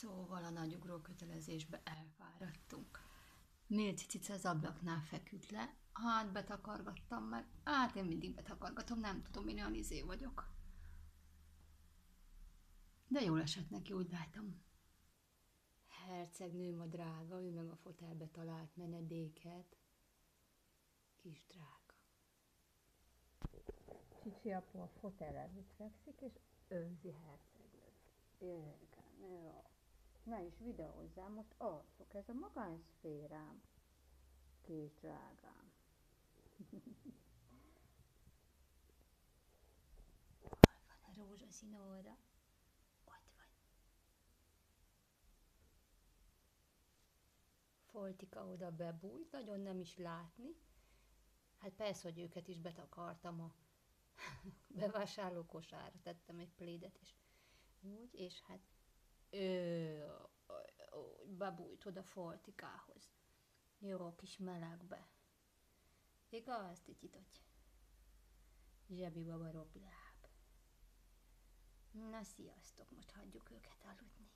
Szóval a nagyugró kötelezésbe elfáradtunk. Nélci cica az ablaknál feküdt le, hát betakargattam meg. Hát én mindig betakargatom, nem tudom, én olyan izé vagyok. De jól esett neki, úgy látom. Hercegnőm a drága, ő meg a fotelbe talált menedéket. Kis drága. Csicsi apu a fotel előtt fekszik, és őrzi hercegnőt. Jó. Ne is videózzál, most alszok, ez a magánszférám. Kis drágám. Hol van a rózsaszín óra? Ott van. Foltika oda bebújt, nagyon nem is látni. Hát persze, hogy őket is betakartam a bevásárló kosárra, tettem egy plédet, és úgy, és hát ő úgy bebújt oda Foltikához. Jó kis melegbe. Igaz, tititoty? Zsebi baba robi láb. Na, sziasztok, most hagyjuk őket aludni.